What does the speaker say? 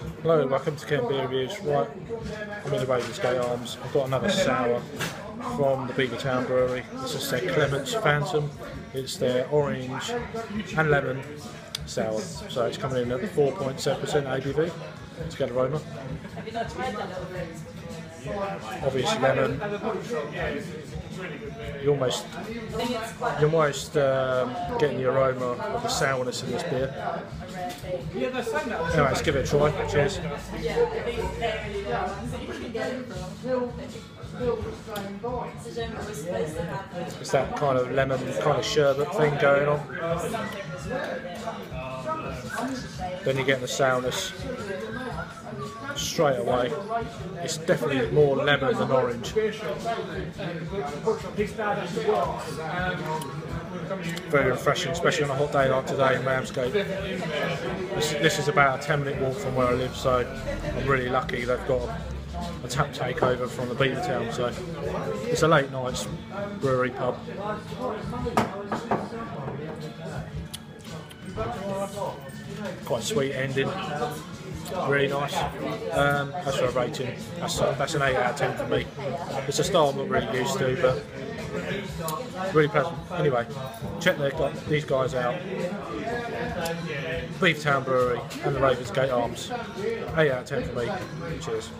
Hello, welcome to Kent Beer Reviews. Right, I'm in the Ravensgate Arms. I've got another sour from the Beavertown Brewery. This is their Clements Phantom. It's their orange and lemon sour. So it's coming in at 4.7% ABV. Let's get aroma. Obviously lemon. You almost, you're almost um, getting the aroma of the sourness in this beer. Anyway, let's give it a try. Cheers. It's that kind of lemon, kind of sherbet thing going on. Then you get the sourness straight away. It's definitely more lemon than orange. Very refreshing, especially on a hot day like today in Ramsgate. This, this is about a 10 minute walk from where I live, so I'm really lucky they've got a tap takeover from the Beavertown. So it's a late night brewery pub. Quite sweet ending. Really nice. Um, that's for a rating. That's, a, that's an 8 out of 10 for me. It's a style I'm not really used to, but really pleasant. Anyway, check their, these guys out. Beavertown Brewery and the Ravensgate Arms. 8 out of 10 for me. Cheers.